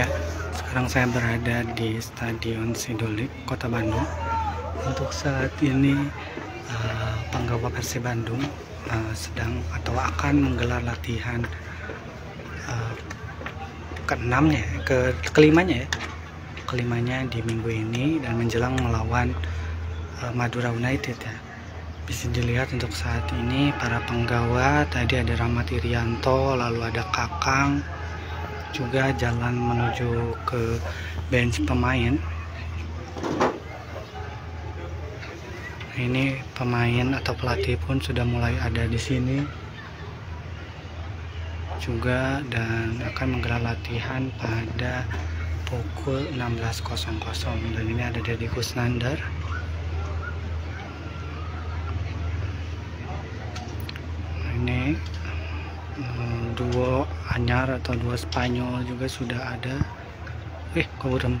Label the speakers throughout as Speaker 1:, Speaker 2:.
Speaker 1: Ya, sekarang saya berada di Stadion Sidolik, Kota Bandung. Untuk saat ini uh, penggawa Persib Bandung uh, sedang atau akan menggelar latihan uh, keenamnya, ke kelimanya ya, kelimanya di minggu ini dan menjelang melawan uh, Madura United ya. Bisa dilihat untuk saat ini para penggawa tadi ada Rahmat Irianto, lalu ada Kakang, juga jalan menuju ke bench pemain. Ini pemain atau pelatih pun sudah mulai ada di sini juga dan akan menggelar latihan pada pukul 16.00 dan ini ada Deddy Kusnandar ini duo anyar atau dua Spanyol juga sudah ada. Eh keburem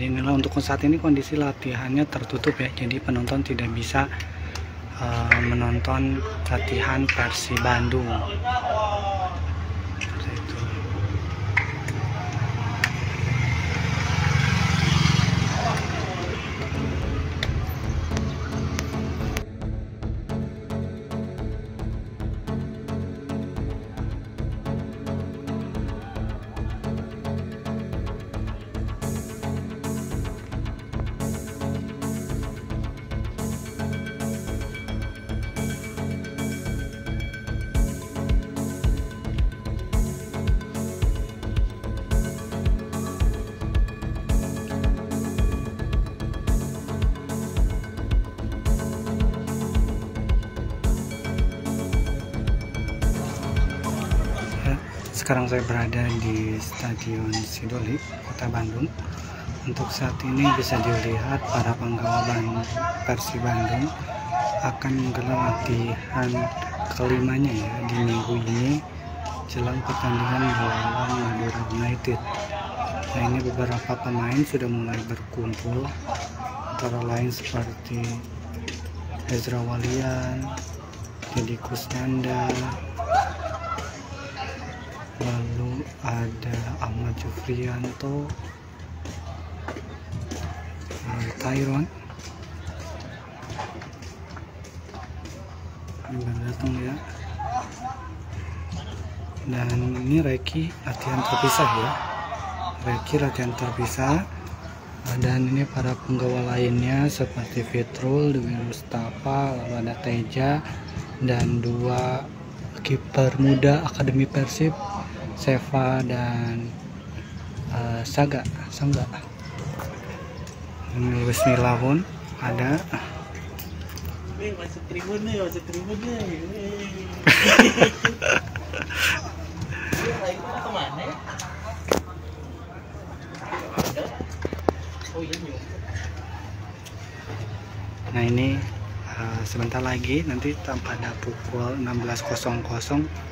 Speaker 1: jadi inilah untuk saat ini kondisi latihannya tertutup ya. Jadi penonton tidak bisa uh, menonton latihan versi Bandung sekarang saya berada di Stadion Sidolik, Kota Bandung. Untuk saat ini bisa dilihat para penggawa Persi Bandung akan menggelar latihan kelimanya ya di minggu ini jelang pertandingan melawan Madura United. Nah ini beberapa pemain sudah mulai berkumpul antara lain seperti Ezra Walian, Deddy Kusnanda, lalu ada Ahmad Jufrianto. Tyron ini datang ya. Dan ini Reiki latihan terpisah ya. Reiki latihan terpisah. Dan ini para penggawa lainnya seperti Fitrul, Dewi Mustafa, lalu ada Teja dan dua kiper muda Akademi Persib Seva dan uh, Saga Sangga. Ini Bismillah pun ada. Nah ini uh, sebentar lagi nanti pada pukul 16.00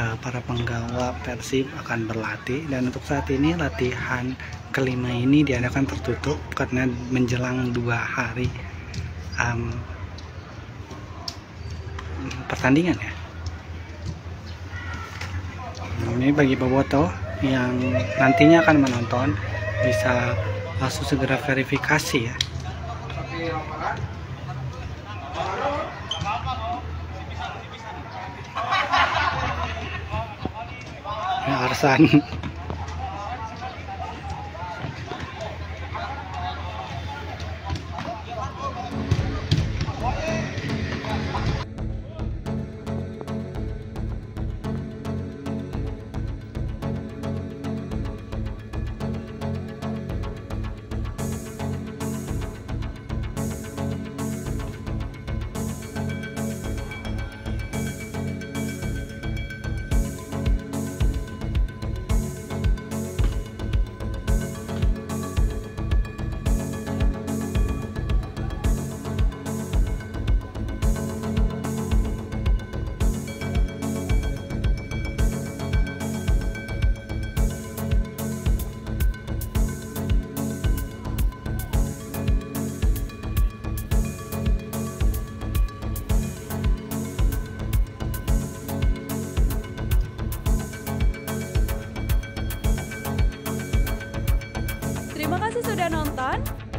Speaker 1: uh, para penggawa Persib akan berlatih. Dan untuk saat ini latihan kelima ini diadakan tertutup karena menjelang dua hari um, pertandingan ya. Ini bagi boboto yang nantinya akan menonton bisa langsung segera verifikasi ya
Speaker 2: ng arsan